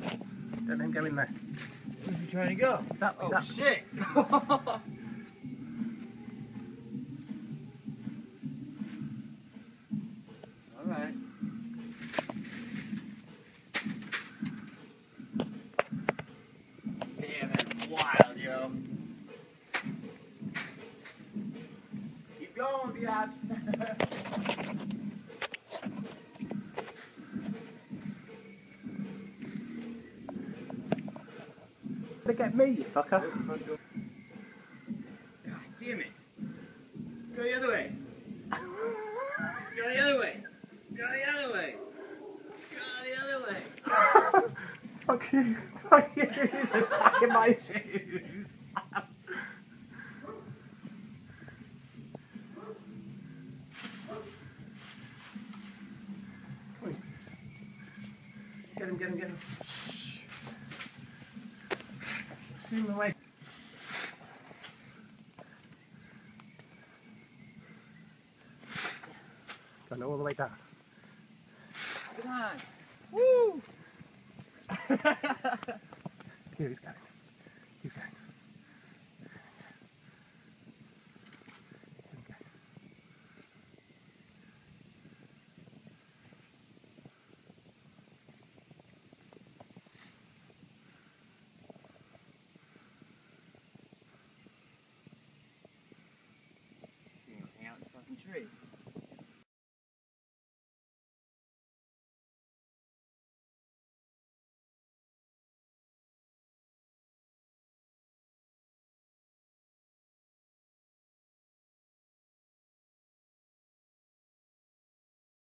Don't let him go in there. Where's he trying to go? Up, Oh up. shit! Alright. Damn, that's wild, yo. Keep going, biatch. Look at me, you fucker. God damn it. Go the other way. Go the other way. Go the other way. Go the other way. Fuck you. Fuck you. He's attacking my shoes. Get him, get him, get him. Zoom away. Go all the way down. Come on. Woo! Here he's going. He's going. Hang out